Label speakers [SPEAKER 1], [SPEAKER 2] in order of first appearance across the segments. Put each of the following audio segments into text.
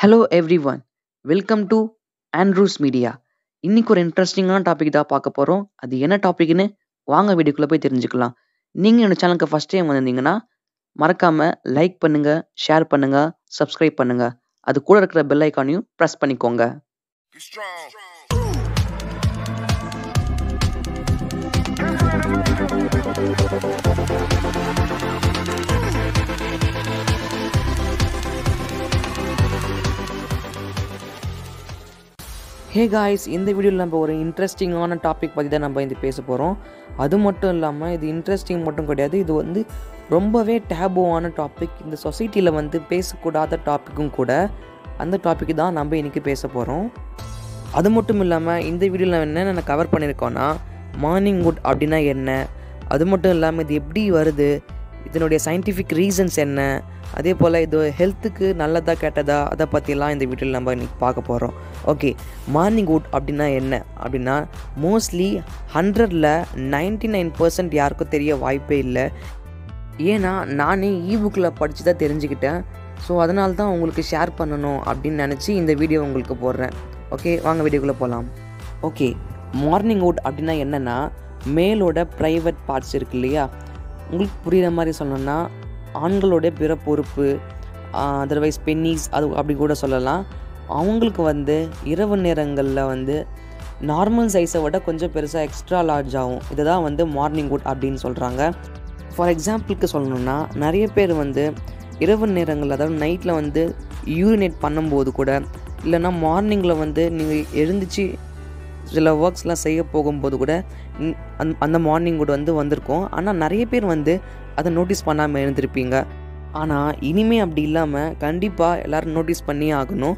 [SPEAKER 1] Hello everyone welcome to Andrews media இன்னைக்கு ஒரு இன்ட்ரெஸ்டிங்கான டாபிக் தான் பார்க்க போகிறோம் அது என்ன டாபிக்னு வாங்க வீடியோக்குள்ளே போய் தெரிஞ்சுக்கலாம். நீங்கள் என்னோட சேனலுக்கு ஃபஸ்ட் டைம் வந்திருந்தீங்கன்னா மறக்காமல் லைக் பண்ணுங்கள் ஷேர் பண்ணுங்கள் சப்ஸ்கிரைப் பண்ணுங்கள் அது கூட இருக்கிற பெல் ஐக்கானையும் ப்ரெஸ் பண்ணிக்கோங்க.
[SPEAKER 2] Thank you.
[SPEAKER 1] ஹே காய்ஸ் இந்த வீடியோவில் நம்ம ஒரு இன்ட்ரெஸ்டிங்கான டாபிக் பற்றி தான் நம்ம இது பேச போகிறோம் அது மட்டும் இல்லாமல் இது இன்ட்ரெஸ்டிங் மட்டும் கிடையாது. இது வந்து ரொம்பவே டேபுவான டாபிக் இந்த சொசைட்டியில் வந்து பேசக்கூடாத டாப்பிக்கும் கூட அந்த டாபிக் தான் நம்ம இன்றைக்கி பேச போகிறோம் அது மட்டும் இல்லாமல் இந்த வீடியோவில் என்னென்ன நான் கவர் பண்ணியிருக்கோன்னா மார்னிங் வுட் அப்படின்னா என்ன? அது மட்டும் இல்லாமல் இது எப்படி வருது? இதனுடைய சயின்டிஃபிக் ரீசன்ஸ் என்ன? அதே போல் இது ஹெல்த்துக்கு நல்லதா கெட்டதா? அதை பற்றிலாம் இந்த வீடியோவில் நம்ம இன்றைக்கி பார்க்க போகிறோம் ஓகே மார்னிங் வுட் அப்படின்னா என்ன? அப்படின்னா மோஸ்ட்லி ஹண்ட்ரடில் நைன்டி நைன் பர்சன்ட் யாருக்கும் தெரிய வாய்ப்பே இல்லை. ஏன்னா நானே ஈபுக்கில் படித்து தான் தெரிஞ்சுக்கிட்டேன். ஸோ அதனால தான் உங்களுக்கு ஷேர் பண்ணணும் அப்படின்னு நினச்சி இந்த வீடியோ உங்களுக்கு போடுறேன். ஓகே வாங்க வீடியோக்குள்ளே போகலாம் ஓகே மார்னிங் வுட் அப்படின்னா என்னென்னா மேலோட ப்ரைவேட் பார்ட்ஸ் இருக்கு இல்லையா? உங்களுக்கு புரிகிற மாதிரி சொல்லணும்னா ஆண்களுடைய பிற பொறுப்பு அதர்வைஸ் பென்னிஸ் அது அப்படி கூட சொல்லலாம். அவங்களுக்கு வந்து இரவு நேரங்களில் வந்து நார்மல் சைஸை விட கொஞ்சம் பெருசாக எக்ஸ்ட்ரா லார்ஜ் ஆகும். இதை தான் வந்து மார்னிங் வுட் அப்படின்னு சொல்கிறாங்க ஃபார் எக்ஸாம்பிளுக்கு சொல்லணும்னா நிறைய பேர் வந்து இரவு நேரங்களில் அதாவது நைட்டில் வந்து யூரினேட் பண்ணும்போது கூட இல்லைன்னா மார்னிங்கில் வந்து நீங்கள் எழுந்திரிச்சு சில ஒர்க்ஸ்லாம் செய்ய போகும்போது கூட அந் அந்த மார்னிங் கூட வந்து வந்திருக்கும். ஆனால் நிறைய பேர் வந்து அதை நோட்டீஸ் பண்ணாமல் இருந்திருப்பீங்க ஆனால் இனிமே அப்படி இல்லாமல் கண்டிப்பாக எல்லோரும் நோட்டீஸ் பண்ணியே ஆகணும்.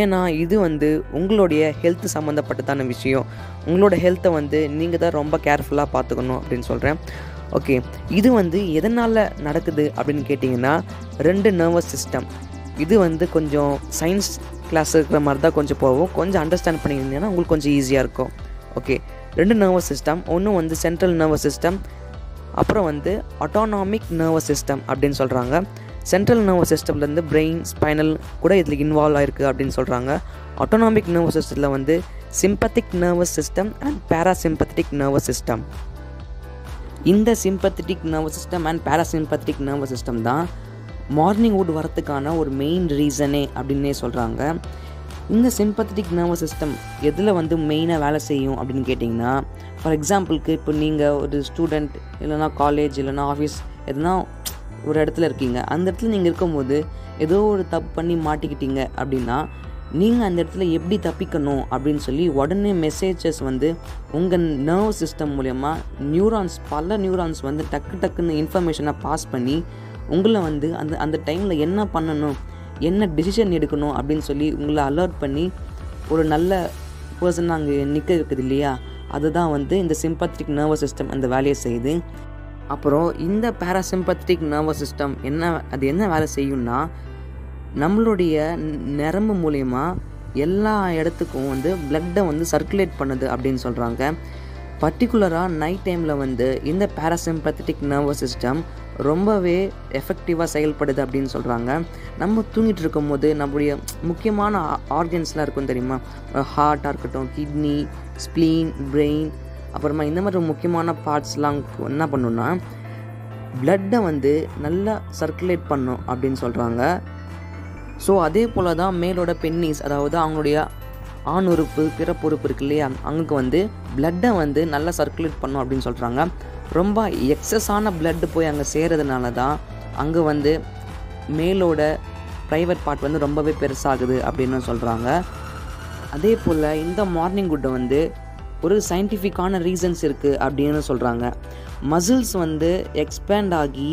[SPEAKER 1] ஏன்னா இது வந்து உங்களுடைய ஹெல்த் சம்மந்தப்பட்டதான விஷயம். உங்களோட ஹெல்த்தை வந்து நீங்கள் தான் ரொம்ப கேர்ஃபுல்லாக பார்த்துக்கணும் அப்படின்னு சொல்கிறேன் ஓகே இது வந்து எதனால் நடக்குது அப்படின்னு கேட்டிங்கன்னா ரெண்டு நர்வஸ் சிஸ்டம் இது வந்து கொஞ்சம் சயின்ஸ் கிளாஸ் இருக்கிற மாதிரி தான் கொஞ்சம் போகும். கொஞ்சம் அண்டர்ஸ்டாண்ட் பண்ணியிருந்தீங்கன்னா உங்களுக்கு கொஞ்சம் ஈஸியாக இருக்கும். ஓகே ரெண்டு நர்வஸ் சிஸ்டம் ஒன்று வந்து சென்ட்ரல் நர்வஸ் சிஸ்டம் அப்புறம் வந்து அட்டானாமிக் நர்வஸ் சிஸ்டம் அப்படின்னு சொல்கிறாங்க சென்ட்ரல் நர்வஸ் சிஸ்டம்லேருந்து பிரெயின் ஸ்பைனல் கூட இதில் இன்வால்வ் ஆயிருக்கு அப்படின்னு சொல்கிறாங்க அட்டானாமிக் நர்வஸ் சிஸ்டத்தில் வந்து sympathetic nervous system and parasympathetic nervous system இந்த sympathetic nervous system and parasympathetic nervous system தான் மார்னிங் வுட் வரத்துக்கான ஒரு மெயின் ரீசனே அப்படின்னே சொல்கிறாங்க இந்த சிம்பத்தட்டிக் நர்வஸ் சிஸ்டம் எதில் வந்து மெயினாக வேலை செய்யும் அப்படின்னு கேட்டிங்கன்னா ஃபார் எக்ஸாம்பிளுக்கு இப்போ நீங்கள் ஒரு ஸ்டூடெண்ட் இல்லைனா காலேஜ் இல்லைனா ஆஃபீஸ் எதுனா ஒரு இடத்துல இருக்கீங்க. அந்த இடத்துல நீங்கள் இருக்கும்போது ஏதோ ஒரு தப்பு பண்ணி மாட்டிக்கிட்டீங்க அப்படின்னா நீங்கள் அந்த இடத்துல எப்படி தப்பிக்கணும் அப்படின்னு சொல்லி உடனே மெசேஜஸ் வந்து உங்கள் நர்வ் சிஸ்டம் மூலயமா நியூரான்ஸ் பல நியூரான்ஸ் வந்து டக்கு டக்குன்னு இன்ஃபர்மேஷனை பாஸ் பண்ணி உங்களை வந்து அந்த அந்த டைமில் என்ன பண்ணணும் என்ன டிசிஷன் எடுக்கணும் அப்படின்னு சொல்லி உங்களை அலர்ட் பண்ணி ஒரு நல்ல பர்சன் அங்கே நிற்க இருக்குது இல்லையா? அதுதான் வந்து இந்த சிம்பத்திக் நர்வஸ் சிஸ்டம் அந்த வேலையை செய்யுது. அப்புறம் இந்த பேராசிம்பத்திக் நர்வஸ் சிஸ்டம் என்ன அது என்ன வேலை செய்யும்னா நம்மளுடைய நரம்பு மூலயமா எல்லா இடத்துக்கும் வந்து பிளட்டை வந்து சர்க்குலேட் பண்ணுது அப்படின்னு சொல்கிறாங்க பர்டிகுலராக நைட் டைமில் வந்து இந்த பேராசிம்பத்திக் நர்வஸ் சிஸ்டம் ரொம்பவே எஃபெக்டிவாக செயல்படுது அப்படின்னு சொல்கிறாங்க நம்ம தூங்கிட்டு இருக்கும்போது நம்மளுடைய முக்கியமான ஆர்கன்ஸ்லாம் இருக்கும் தெரியுமா? ஹார்ட்டாக இருக்கட்டும் கிட்னி ஸ்ப்ளீன் பிரெயின் அப்புறமா இந்த மாதிரி முக்கியமான பார்ட்ஸ்லாம் என்ன பண்ணுன்னா பிளட்டை வந்து நல்லா சர்க்குலேட் பண்ணும் அப்படின்னு சொல்கிறாங்க ஸோ அதே போல் தான் மேலோட பென்னிஸ் அதாவது அவங்களுடைய ஆண் உறுப்பு பிறப்பு உறுப்பு இருக்கு இல்லையா? அங்கே வந்து பிளட்டை வந்து நல்லா சர்க்குலேட் பண்ணும் அப்படின்னு சொல்கிறாங்க ரொம்ப எக்ஸஸான blood போய் அங்கே சேரதுனால தான் அங்கே வந்து மேலோட ப்ரைவேட் பார்ட் வந்து ரொம்பவே பெருசாகுது அப்படின்னு சொல்கிறாங்க அதே போல் இந்த மார்னிங் குட்டை வந்து ஒரு சயின்டிஃபிக்கான ரீசன்ஸ் இருக்குது அப்படின்னு சொல்கிறாங்க மசில்ஸ் வந்து எக்ஸ்பேண்ட் ஆகி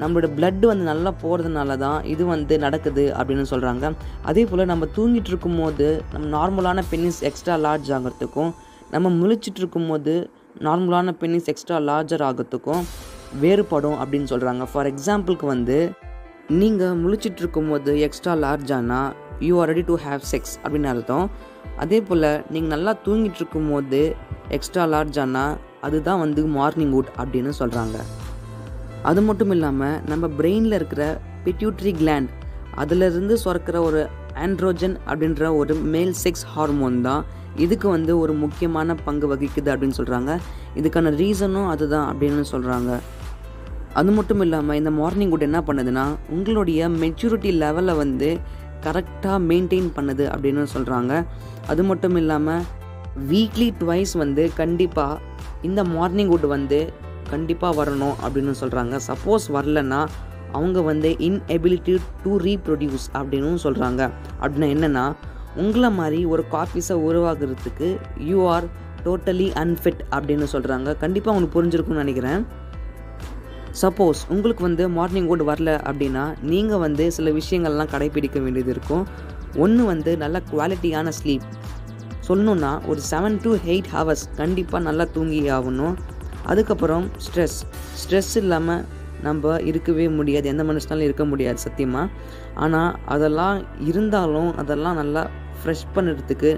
[SPEAKER 1] நம்மளோட blood வந்து நல்லா போகிறதுனால தான் இது வந்து நடக்குது அப்படின்னு சொல்கிறாங்க அதே போல் நம்ம தூங்கிட்டு இருக்கும்போது நம்ம நார்மலான பென்னிஸ் எக்ஸ்ட்ரா லார்ஜ் ஆகிறதுக்கும் நம்ம முழிச்சிட்டு இருக்கும்போது நார்மலான பென்னிஸ் எக்ஸ்ட்ரா லார்ஜர் ஆகிறதுக்கும் வேறுபடும் அப்படின்னு சொல்கிறாங்க ஃபார் எக்ஸாம்பிளுக்கு வந்து நீங்கள் முழிச்சிட்டு இருக்கும்போது எக்ஸ்ட்ரா லார்ஜ் ஆனால் you are ready to have sex அப்படின்னு அர்த்தம். அதே போல் நீங்கள் நல்லா தூங்கிட்டு இருக்கும்போது எக்ஸ்ட்ரா லார்ஜ் ஆனால் அதுதான் வந்து மார்னிங் வுட் அப்படின்னு சொல்கிறாங்க அது மட்டும் இல்லாமல் நம்ம பிரெயினில் இருக்கிற பிட்யூட்ரி கிளாண்ட் அதிலிருந்து சுரக்கிற ஒரு ஆண்ட்ரோஜன் அப்படின்ற ஒரு மேல் செக்ஸ் ஹார்மோன் தான் இதுக்கு வந்து ஒரு முக்கியமான பங்கு வகிக்குது அப்படின்னு சொல்கிறாங்க இதுக்கான ரீசனும் அதுதான் அப்படின்னு சொல்கிறாங்க அது மட்டும் இல்லாமல் இந்த மார்னிங் வுட் என்ன பண்ணுதுன்னா உங்களுடைய மெச்சூரிட்டி லெவலை வந்து கரெக்டாக மெயின்டைன் பண்ணுது அப்படின்னு சொல்கிறாங்க அது மட்டும் இல்லாமல் வீக்லி ட்வைஸ் வந்து கண்டிப்பாக இந்த மார்னிங் வுட் வந்து கண்டிப்பாக வரணும் அப்படின்னு சொல்கிறாங்க சப்போஸ் வரலன்னா அவங்க வந்து இன்எபிலிட்டி டு ரீப்ரொடியூஸ் அப்படின்னு சொல்கிறாங்க அப்படின்னா என்னென்னா உங்களை மாதிரி ஒரு காஃபீஸை உருவாக்குறதுக்கு யூ ஆர் டோட்டலி அன்ஃபிட் அப்படின்னு சொல்கிறாங்க கண்டிப்பாக உங்களுக்கு புரிஞ்சிருக்கும்னு நினைக்கிறேன். சப்போஸ் உங்களுக்கு வந்து மார்னிங் வுட் வரல அப்படின்னா நீங்கள் வந்து சில விஷயங்கள்லாம் கடைப்பிடிக்க வேண்டியது இருக்கும். ஒன்று வந்து நல்ல குவாலிட்டியான ஸ்லீப் சொல்லணுன்னா ஒரு செவன் டு எயிட் ஹவர்ஸ் கண்டிப்பாக நல்லா தூங்கி ஆகணும். அதுக்கப்புறம் ஸ்ட்ரெஸ் ஸ்ட்ரெஸ் இல்லாமல் நம்ம இருக்கவே முடியாது. எந்த மனுஷனாலும் இருக்க முடியாது சத்தியமாக ஆனால் அதெல்லாம் இருந்தாலும் அதெல்லாம் நல்லா ஃப்ரெஷ் பண்ணுறதுக்கு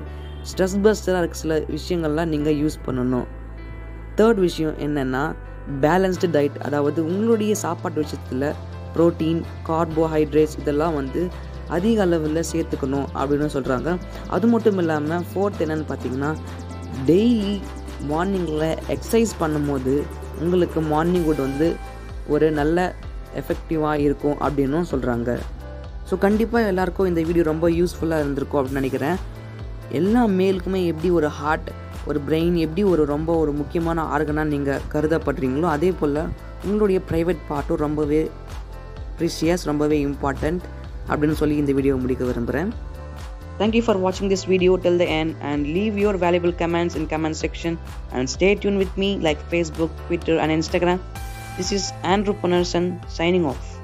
[SPEAKER 1] ஸ்ட்ரெஸ் பஸ்டராக இருக்க சில விஷயங்கள்லாம் நீங்கள் யூஸ் பண்ணணும். தேர்ட் விஷயம் என்னென்னா பேலன்ஸ்டு டயட் அதாவது உங்களுடைய சாப்பாட்டு விஷயத்தில் ப்ரோட்டீன் கார்போஹைட்ரேட்ஸ் இதெல்லாம் வந்து அதிக அளவில் சேர்த்துக்கணும் அப்படின்னு சொல்கிறாங்க அது மட்டும் இல்லாமல் ஃபோர்த் என்னென்னு பார்த்தீங்கன்னா டெய்லி மார்னிங்கில் எக்ஸசைஸ் பண்ணும்போது உங்களுக்கு மார்னிங் வுட் வந்து ஒரு நல்ல எஃபெக்டிவாக இருக்கும் அப்படின்னும் சொல்கிறாங்க ஸோ கண்டிப்பாக எல்லாருக்கும் இந்த வீடியோ ரொம்ப யூஸ்ஃபுல்லாக இருந்திருக்கும் அப்படின்னு நினைக்கிறேன் எல்லா மேலுக்குமே எப்படி ஒரு ஹார்ட் ஒரு பிரெயின் எப்படி ஒரு ரொம்ப ஒரு முக்கியமான ஆர்கனாக நீங்கள் கருதப்படுறீங்களோ அதே போல் உங்களுடைய ப்ரைவேட் பார்ட்டும் ரொம்பவே ப்ரிஷியஸ் ரொம்பவே இம்பார்ட்டண்ட் அப்படின்னு சொல்லி இந்த வீடியோ முடிக்க விரும்புகிறேன் Thank you for watching this video till the end and leave your valuable comments in comment section and stay tuned with me like Facebook, Twitter and Instagram. This is Andrew Punnerson signing off.